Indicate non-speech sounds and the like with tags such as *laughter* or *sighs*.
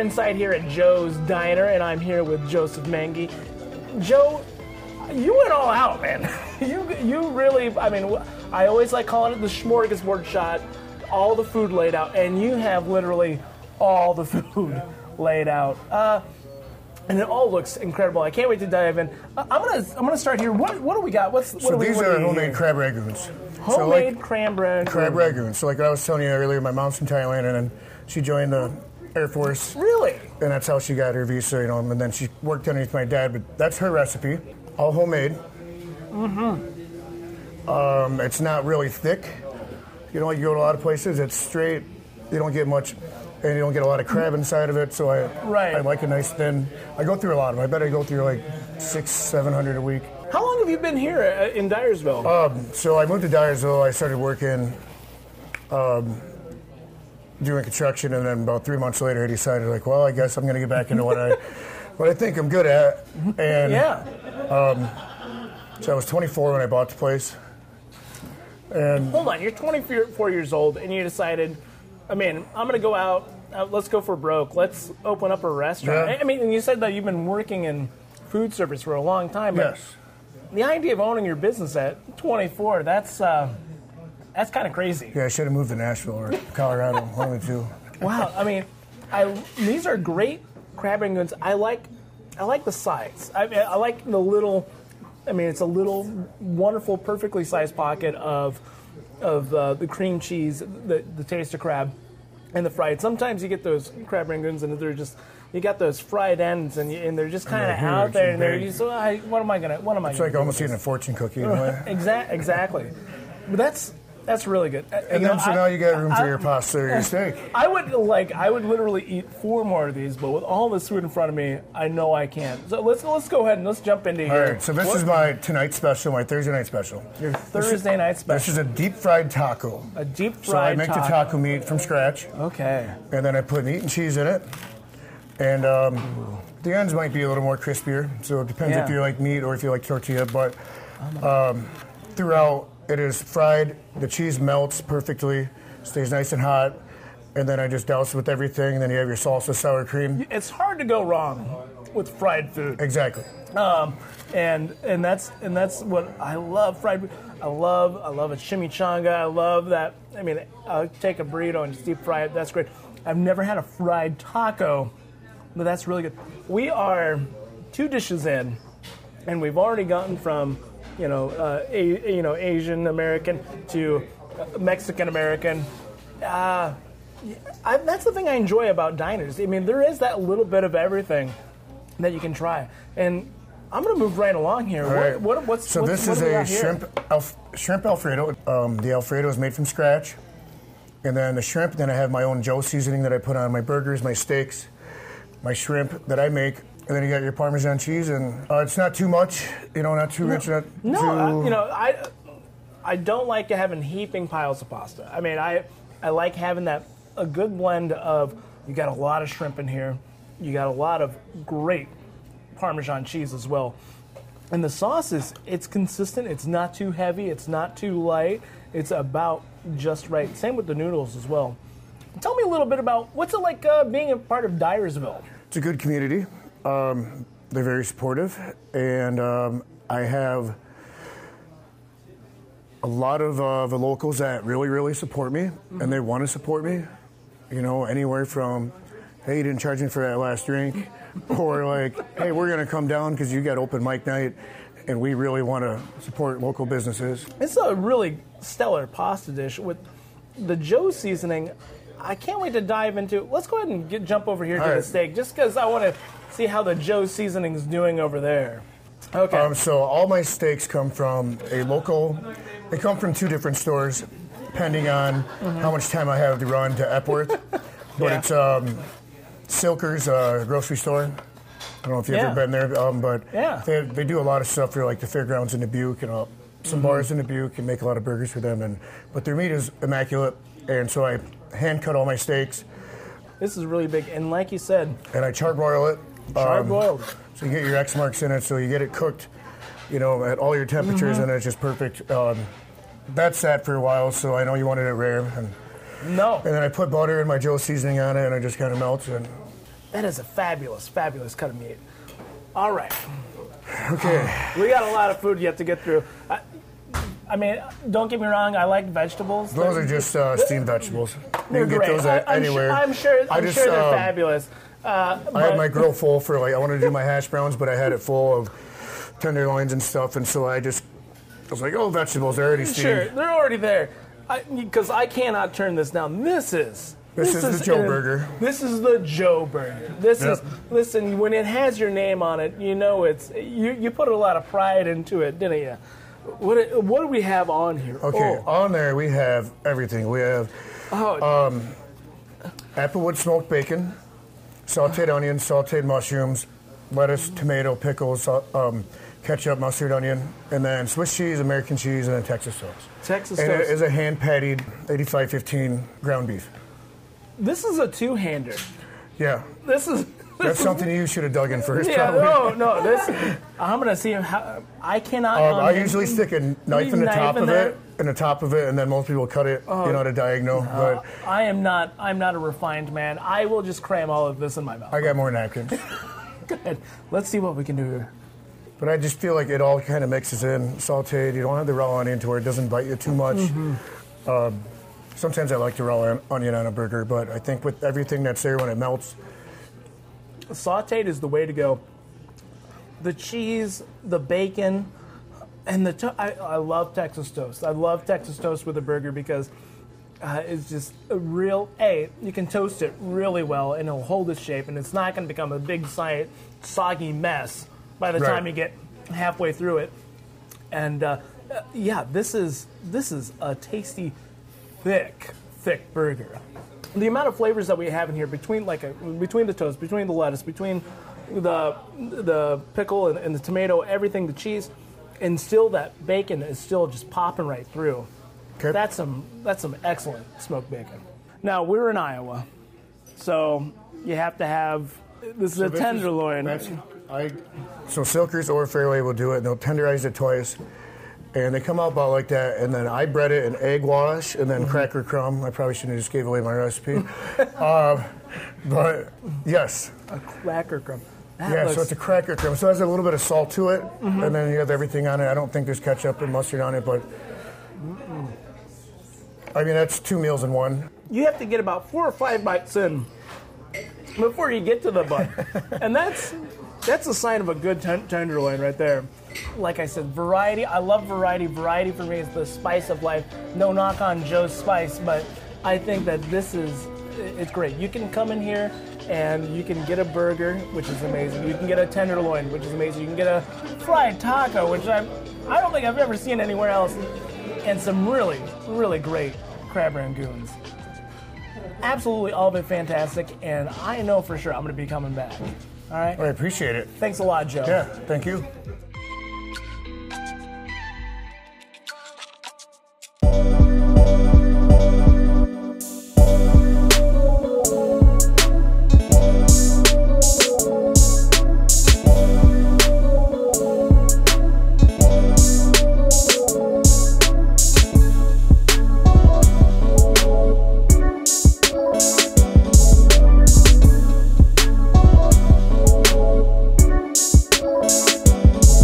inside here at Joe's Diner, and I'm here with Joseph Mengi. Joe, you went all out, man. *laughs* you you really, I mean, I always like calling it the smorgasbord shot. All the food laid out, and you have literally all the *laughs* food laid out. Uh, and it all looks incredible. I can't wait to dive in. Uh, I'm gonna I'm gonna start here. What what do we got? What's what So do we, these are homemade crab rangoons. So homemade like crab bread. crab rangoons. So like I was telling you earlier, my mom's from Thailand, and then she joined the Air Force, Really? and that's how she got her visa, you know. And then she worked underneath my dad, but that's her recipe, all homemade. Mm-hmm. Um, it's not really thick. You know, like you go to a lot of places, it's straight. You don't get much, and you don't get a lot of crab inside of it. So I, Right. I like a nice thin. I go through a lot of them. I bet I go through like six, seven hundred a week. How long have you been here uh, in Dyersville? Um, so I moved to Dyersville. I started working, um, doing construction, and then about three months later, he decided like, well, I guess I'm going to get back into what I, *laughs* what I think I'm good at. And yeah. so I was 24 when I bought the place, and Hold on, you're 24 years old, and you decided, I mean, I'm going to go out. Uh, let's go for broke. Let's open up a restaurant. Yeah. I- mean, and you said that you've been working in food service for a long time. yes, The idea of owning your business at 24, that's uh, that's kind of crazy. yeah, I should have moved to Nashville or Colorado, one of the two. *laughs* Wow. I mean, I these are great crab rangoons. I like I like the size. I, I like the little. I mean, it's a little wonderful, perfectly sized pocket of of uh, the cream cheese, the the taste of crab, and the fried. Sometimes you get those crab rangoons and they're just. You got those fried ends, and, you, and they're just kind of out there, and they're big. just, so I, what am I gonna, what am I It's like almost eating a fortune cookie in a *laughs* way. Exactly, exactly. But that's that's really good. And then so now you got room for your pasta or your *laughs* steak. I would like I would literally eat four more of these, but with all this food in front of me, I know I can't. So let's let's go ahead and let's jump into All here. right, so this is my tonight special, my Thursday night special. your Thursday night special. This is a deep fried taco. a deep fried. Taco. So I make the taco. taco meat from scratch. Okay. and then I put meat and cheese in it. And um, the ends might be a little more crispier, so it depends if you like meat or if you like tortilla. But um, throughout, it is fried. The cheese melts perfectly, stays nice and hot, and then I just douse it with everything. And then you have your salsa, sour cream. It's hard to go wrong with fried food. Exactly. Um, and and that's and that's what I love fried. food. I love I love a chimichanga. I love that. I mean, I'll take a burrito and just deep fry it. That's great. I've never had a fried taco, but that's really good. We are two dishes in, and we've already gotten from you know uh, a, you know Asian American to Mexican American. Uh, I, that's the thing I enjoy about diners. I mean, there is that little bit of everything that you can try. And I'm going to move right along here. What, right. what, what's, so what's, this what is a shrimp alf- shrimp alfredo. Um, the alfredo is made from scratch, and then the shrimp. Then I have my own Joe seasoning that I put on my burgers, my steaks, my shrimp that I make. And then you got your Parmesan cheese, and uh, it's not too much, you know, not too rich, not No, too. I, you know, I I don't like having heaping piles of pasta. I mean, I I like having that a good blend of you got a lot of shrimp in here, you got a lot of great Parmesan cheese as well, and the sauce is it's consistent. It's not too heavy. It's not too light. It's about just right. Same with the noodles as well. Tell me a little bit about what's it like uh, being a part of Dyersville. It's a good community. Um, they're very supportive, and um, I have a lot of uh, the locals that really, really support me, and they want to support me. You know, anywhere from, hey, you didn't charge me for that last drink, *laughs* or like, hey, we're gonna come down because you got open mic night, and we really want to support local businesses. It's a really stellar pasta dish with the Joe seasoning. I can't wait to dive into. Let's go ahead and get, jump over here to All the right. steak, just because I want to see how the Joe seasoning's doing over there. Okay. Um, so all my steaks come from a local. They come from two different stores, depending on how much time I have to run to Epworth. *laughs* But Yeah. it's um, Silker's uh, grocery store. I don't know if you've Yeah. ever been there, um, but Yeah. they, they do a lot of stuff for like the fairgrounds in Dubuque and uh, some Mm-hmm. bars in Dubuque and make a lot of burgers for them. And but their meat is immaculate, and so I hand cut all my steaks this is really big, and like you said, and I charbroil it. char um, broiled. so you get your X marks in it, so you get it cooked, you know, at all your temperatures, Mm-hmm. and it's just perfect. Um, that sat for a while, so I know you wanted it rare. And, no, and then I put butter and my Joe seasoning on it, and it just kind of melts. And That is a fabulous, fabulous cut of meat. All right, Okay. *sighs* we got a lot of food yet to get through. I, I mean, don't get me wrong. I like vegetables. Those are just uh, steamed vegetables. You They're can get great. those I, am anywhere. Sure, I'm sure. I I'm just, sure they're um, fabulous. Uh, I had my grill *laughs* full for like I wanted to do my hash browns, but I had it full of tenderloins and stuff, and so I just I was like, oh, vegetables are already steamed. Sure, they're already there. Because I, cannot turn this down. This is. This is the Joe an- Burger. This is the Joe Burger. This Yep. is listen. When it has your name on it, you know it's you. You put a lot of pride into it, didn't you? What What do we have on here? Okay, Oh, on there we have everything. We have oh, applewood smoked bacon, sautéed onions, sautéed mushrooms, lettuce, tomato, pickles, um, ketchup, mustard, onion, and then Swiss cheese, American cheese, and then Texas toast. Texas And it toast. is a hand patted 8515 ground beef. this is a two hander. Yeah, This is. That's *laughs* something you should have dug in first. Yeah, probably. no, no. This I'm gonna see how. I cannot. Um, I um, usually stick a knife in the Knife top in of there? it, in the top of it, and then most people cut it, you know, to diagonal. But I am not. I'm not a refined man. I will just cram all of this in my mouth. I got more napkins. *laughs* Good. Let's see what we can do here. But I just feel like it all kind of mixes in, sauteed. You don't have the raw onion to where it doesn't bite you too much. Mm-hmm. Um, sometimes I like the raw on- onion on a burger, but I think with everything that's there when it melts, Sauteed is the way to go. The cheese, the bacon, and the to- I, I love Texas toast. I love Texas toast with a burger because uh, it's just a real. A, you can toast it really well and it'll hold its shape, and it's not going to become a big soggy mess by the Right. time you get halfway through it. And uh, yeah, this is this is a tasty, thick, thick burger. The amount of flavors that we have in here between like a, between the toast, between the lettuce, between the the pickle and, and the tomato, everything, the cheese, and still that bacon is still just popping right through. Okay. That's some that's some excellent smoked bacon. Now we're in Iowa, so you have to have this is a this is- tenderloin. that's- I, so Silkers or Fairway will do it. They'll tenderize it twice. And they come out about like that, and then I bread it in egg wash and Mm-hmm. then cracker crumb. I probably shouldn't have just gave away my recipe. *laughs* um, but yes, A cracker crumb. That Yeah, looks, so it's a cracker crumb. So it has a little bit of salt to it, and then you have everything on it. I don't think there's ketchup and mustard on it, but I mean that's two meals in one. you have to get about four or five bites in before you get to the bun, *laughs* and that's that's a sign of a good ten- tenderloin right there. Like I said, variety. I love variety. Variety for me is the spice of life. No knock on Joe's Spice, but I think that this is it's great. You can come in here and you can get a burger, which is amazing. You can get a tenderloin, which is amazing. You can get a fried taco, which I I don't think I've ever seen anywhere else, and some really really great crab rangoons absolutely all it fantastic, and I know for sure I'm going to be coming back. All right. I appreciate it. Thanks a lot, Joe. Yeah, thank you.